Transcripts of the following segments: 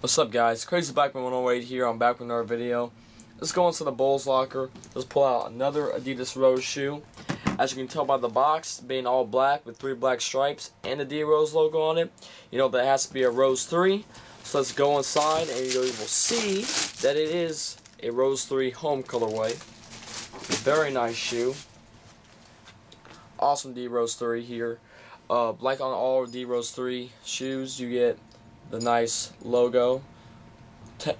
What's up guys, Crazy Blackman 108 here, I'm back with another video. Let's go into the Bulls locker, let's pull out another Adidas Rose shoe. As you can tell by the box, being all black with three black stripes and the D Rose logo on it, you know that has to be a Rose 3. So let's go inside and you will see that it is a Rose 3 home colorway. Very nice shoe. Awesome D Rose 3 here. Uh, like on all D Rose 3 shoes, you get the nice logo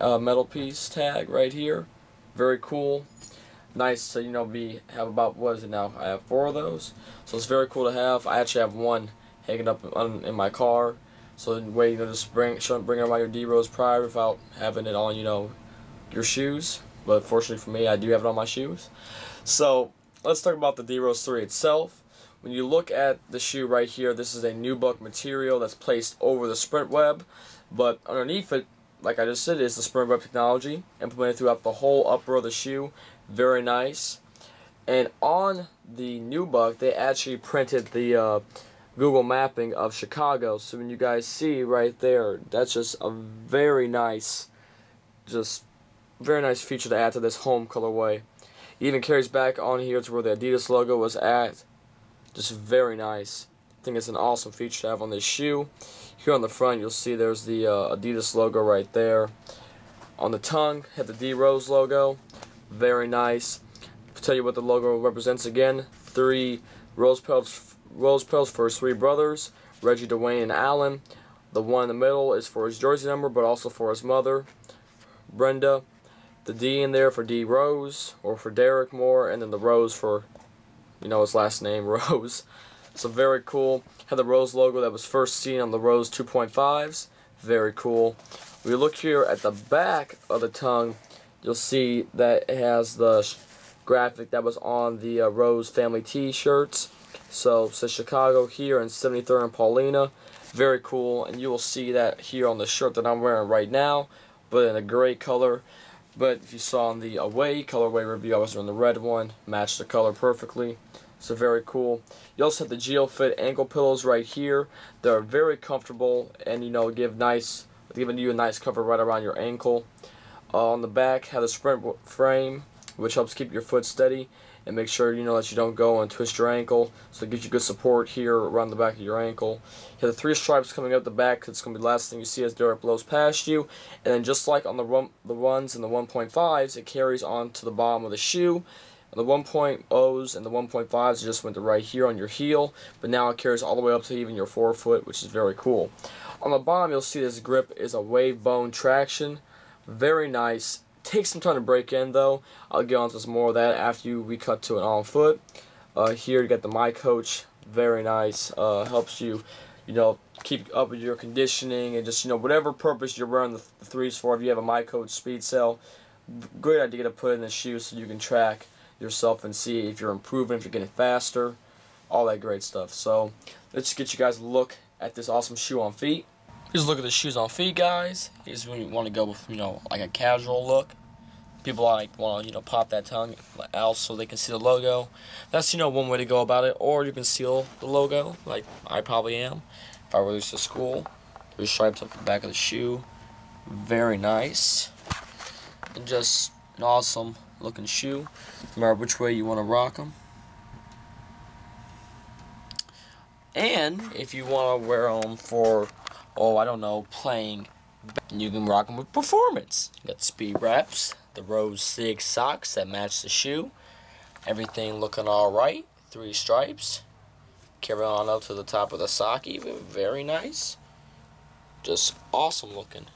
uh, metal piece tag right here. Very cool. Nice to you know be have about what is it now? I have four of those, so it's very cool to have. I actually have one hanging up in, in my car, so the way you know just bring shouldn't bring around your D Rose Pride without having it on you know your shoes. But fortunately for me, I do have it on my shoes. So let's talk about the D Rose 3 itself. When you look at the shoe right here, this is a new nubuck material that's placed over the sprint web, but underneath it, like I just said, is the sprint web technology implemented throughout the whole upper of the shoe. Very nice. And on the new nubuck, they actually printed the uh, Google mapping of Chicago. So when you guys see right there, that's just a very nice, just very nice feature to add to this home colorway. It even carries back on here to where the Adidas logo was at just very nice. I think it's an awesome feature to have on this shoe. Here on the front, you'll see there's the uh, Adidas logo right there. On the tongue, have the D Rose logo. Very nice. To tell you what the logo represents again. Three rose petals, rose petals for his three brothers, Reggie, Dwayne, and Allen. The one in the middle is for his jersey number, but also for his mother, Brenda. The D in there for D Rose, or for Derrick Moore, and then the Rose for you know his last name, Rose. So very cool. Had the Rose logo that was first seen on the Rose 2.5s. Very cool. We look here at the back of the tongue, you'll see that it has the graphic that was on the uh, Rose family t-shirts. So it says Chicago here and 73rd and Paulina. Very cool. And you will see that here on the shirt that I'm wearing right now, but in a gray color. But if you saw on the away colorway review, I was wearing the red one, matched the color perfectly. So very cool. You also have the GeoFit ankle pillows right here. They're very comfortable and you know give nice, giving you a nice cover right around your ankle. Uh, on the back, have the sprint frame, which helps keep your foot steady and make sure you know that you don't go and twist your ankle. So it gives you good support here around the back of your ankle. You have the three stripes coming up the back. It's going to be the last thing you see as Derrick blows past you. And then just like on the run, the runs and the 1.5s, it carries on to the bottom of the shoe. The 1.0s and the 1.5s just went to right here on your heel, but now it carries all the way up to even your forefoot, which is very cool. On the bottom, you'll see this grip is a wave bone traction. Very nice. Takes some time to break in, though. I'll get onto some more of that after you, we cut to an on foot. Uh, here you got the miCoach. Very nice. Uh, helps you, you know, keep up with your conditioning and just, you know, whatever purpose you're wearing the, the threes for. If you have a miCoach Speed Cell, great idea to put in the shoe so you can track yourself and see if you're improving, if you're getting faster, all that great stuff. So let's get you guys a look at this awesome shoe on feet. Just look at the shoes on feet, guys. Here's when you want to go with, you know, like a casual look. People like want to, you know, pop that tongue out so they can see the logo. That's, you know, one way to go about it. Or you can seal the logo, like I probably am. If I release to school, there's stripes up the back of the shoe. Very nice. And just an awesome looking shoe. No matter which way you want to rock them. And if you want to wear them for, oh, I don't know, playing, you can rock them with performance. You got speed wraps, the Rose Sig socks that match the shoe. Everything looking alright. Three stripes. Carry on up to the top of the sock even. Very nice. Just awesome looking.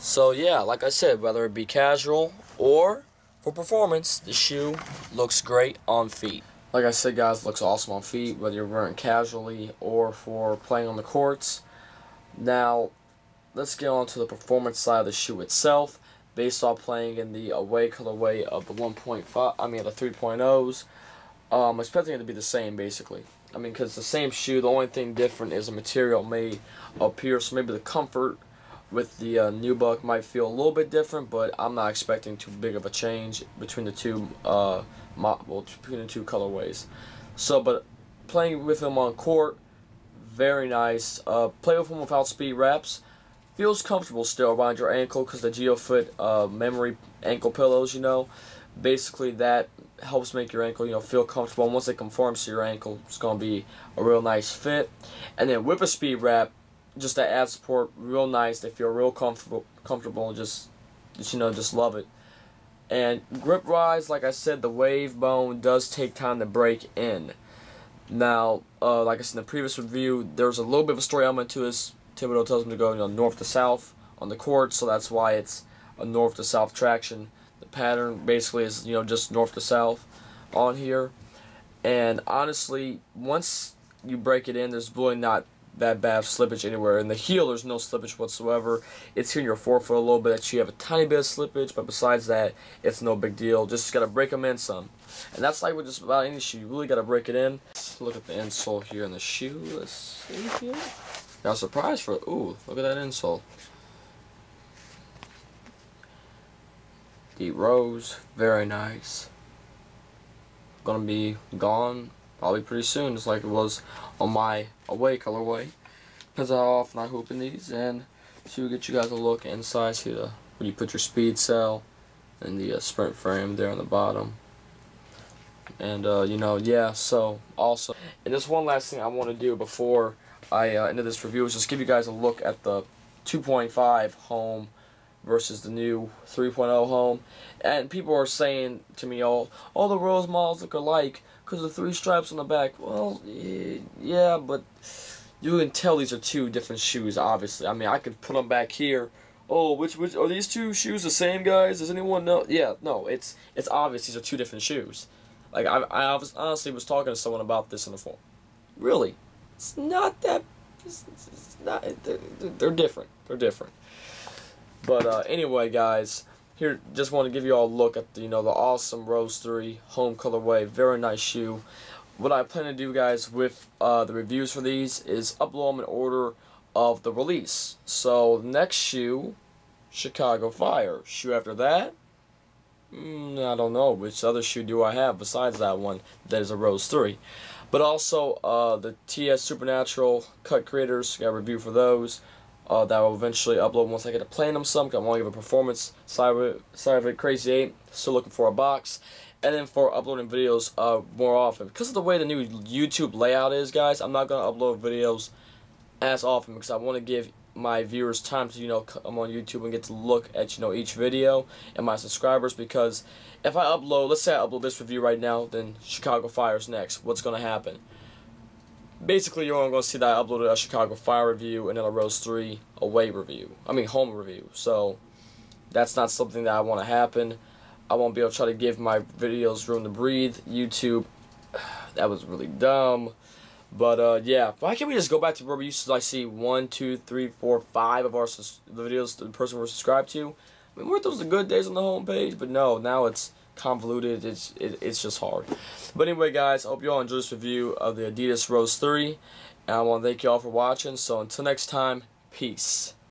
So yeah, like I said, whether it be casual or for performance, the shoe looks great on feet. Like I said, guys, looks awesome on feet, whether you're wearing casually or for playing on the courts. Now, let's get on to the performance side of the shoe itself. Based off playing in the away colorway of the 1.5, I mean the 3.0s, um, expecting it to be the same basically. I mean, because the same shoe, the only thing different is the material may appear, so maybe the comfort with the uh, nubuck might feel a little bit different, but I'm not expecting too big of a change between the two uh, well, between the two colorways. So, but playing with him on court, very nice. Uh, play with them without speed wraps. Feels comfortable still around your ankle because the GeoFit uh, memory ankle pillows, you know, basically that helps make your ankle, you know, feel comfortable. And once it conforms to your ankle, it's going to be a real nice fit. And then with a speed wrap, just to add support, real nice. They feel real comfortable, comfortable. Just, just you know, just love it. And grip rise, like I said, the wave bone does take time to break in. Now, uh, like I said in the previous review, there's a little bit of a story element to this. Thibodeau tells him to go you know, north to south on the court, so that's why it's a north to south traction. The pattern basically is you know just north to south on here. And honestly, once you break it in, there's really not that bad slippage anywhere. In the heel, there's no slippage whatsoever. It's here in your forefoot a little bit that you have a tiny bit of slippage, but besides that, it's no big deal. Just gotta break them in some. And that's like with just about any shoe. You really gotta break it in. Let's look at the insole here in the shoe. Let's see here. Now, surprise for, ooh, look at that insole. D Rose, very nice. Gonna be gone probably pretty soon, just like it was on my away colorway. Depends how often I hoop in these, and to get you guys a look inside, see the where you put your speed cell and the uh, sprint frame there on the bottom. And uh, you know, yeah. So also, and just one last thing I want to do before I uh, end this review is just give you guys a look at the 2.5 home versus the new 3.0 home. And people are saying to me, all, all the Rose models look alike because the three stripes on the back. Well, yeah, but you can tell these are two different shoes, obviously. I mean, I could put them back here. Oh, which, which, are these two shoes the same, guys? Does anyone know? Yeah, no, it's, it's obvious these are two different shoes. Like, I, I honestly was talking to someone about this in the phone. Really? It's not that, it's, it's not, they're, they're different. They're different. But uh, anyway, guys, here just want to give you all a look at the, you know the awesome Rose 3 home colorway. Very nice shoe. What I plan to do, guys, with uh, the reviews for these is upload them in order of the release. So next shoe, Chicago Fire. Shoe after that, mm, I don't know which other shoe do I have besides that one that is a Rose 3. But also uh, the TS Supernatural Cut Creators, got a review for those uh, that will eventually upload once I get a Platinum some. I want to give a performance of it Crazy 8. Still looking for a box. And then for uploading videos uh, more often. Because of the way the new YouTube layout is, guys, I'm not going to upload videos as often because I want to give my viewers time to, you know, come on YouTube and get to look at, you know, each video and my subscribers because if I upload, let's say I upload this review right now, then Chicago Fire's next. What's going to happen? Basically you're only going to see that I uploaded a Chicago Fire review and then a Rose 3 away review. I mean home review. So that's not something that I want to happen. I won't be able to try to give my videos room to breathe. YouTube, that was really dumb. But uh, yeah, why can't we just go back to where we used to like see one, two, three, four, five of our the videos the person we're subscribed to? I mean, weren't those the good days on the homepage? But no, now it's convoluted. It's it, it's just hard. But anyway, guys, I hope you all enjoyed this review of the Adidas Rose 3. And I want to thank you all for watching. So until next time, peace.